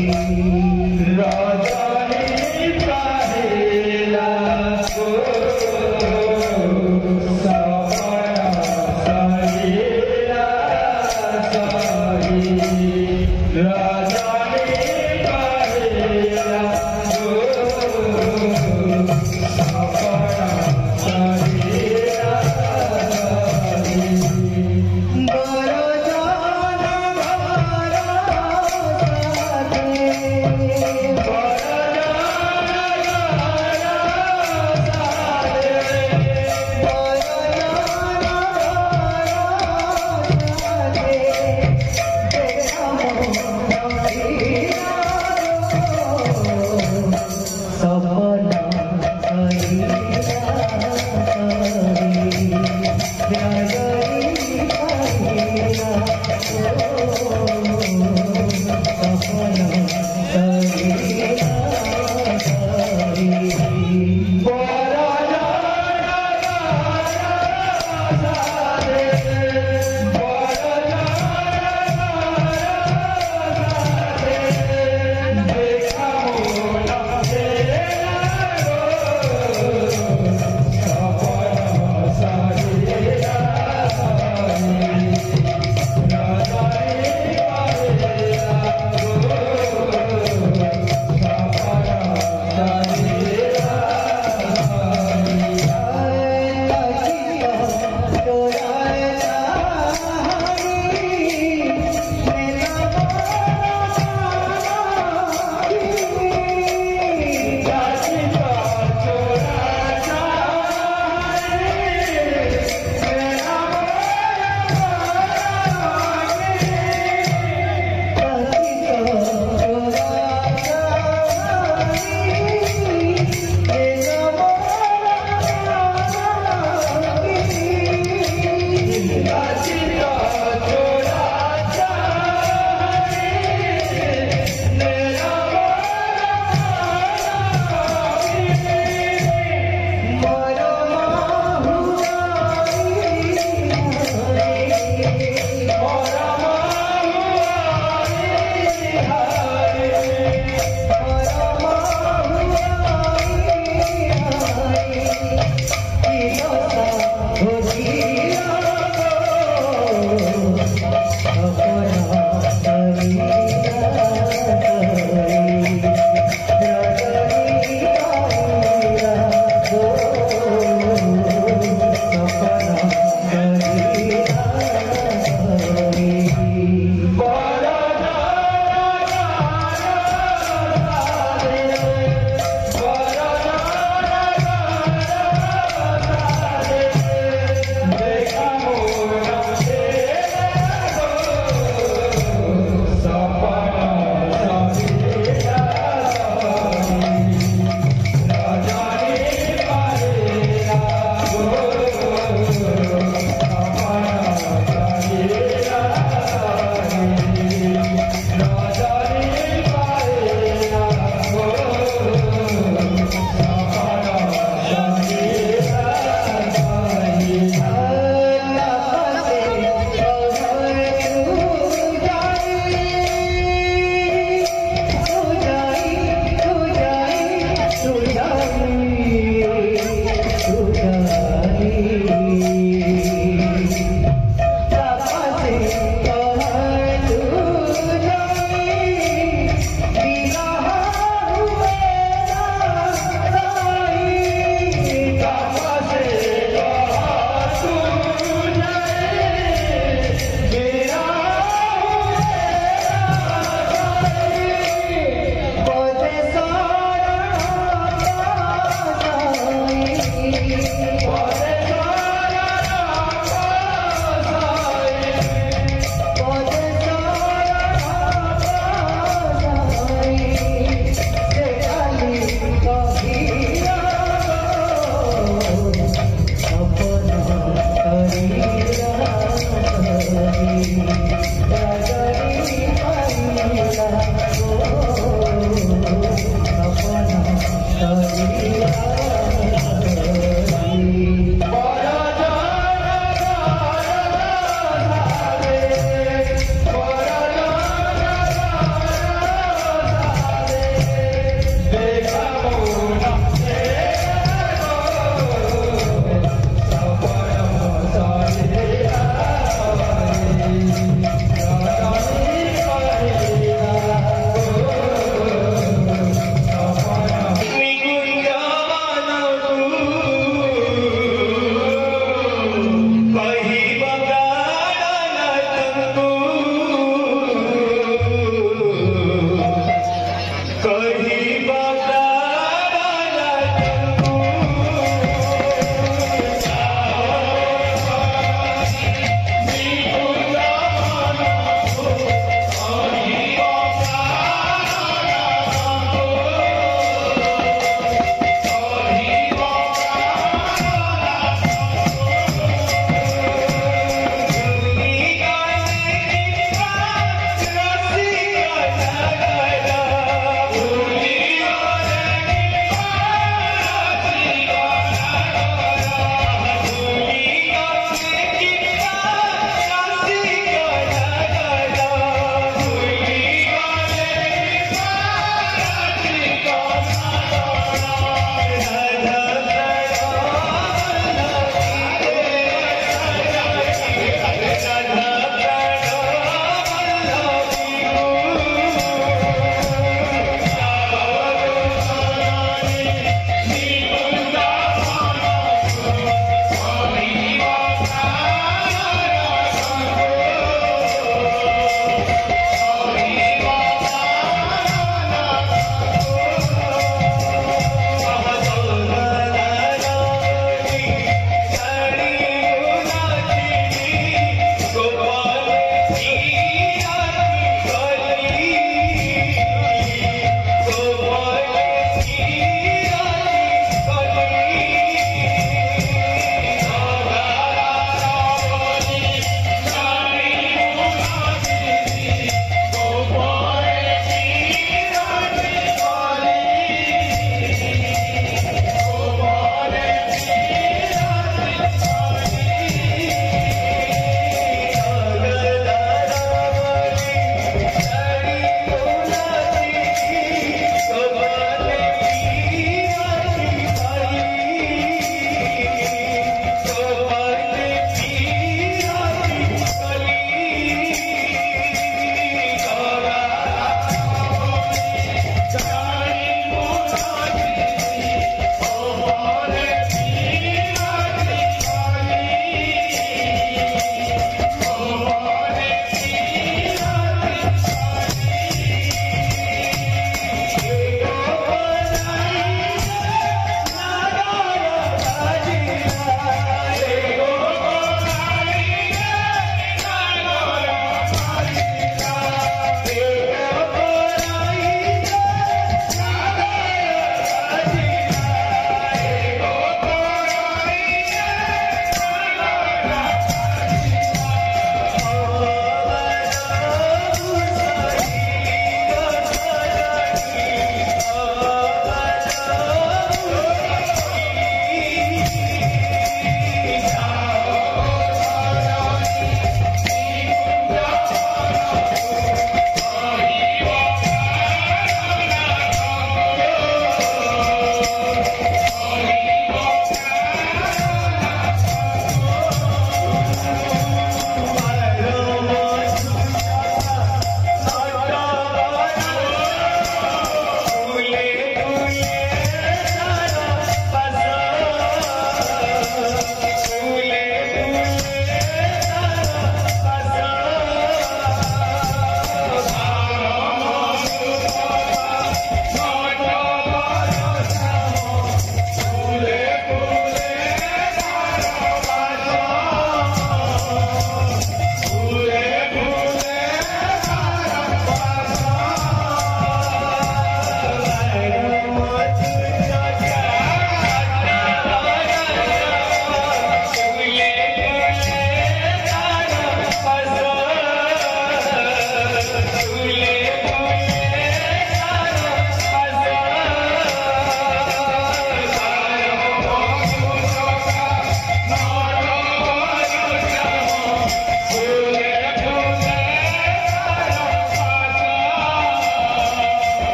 Shiva.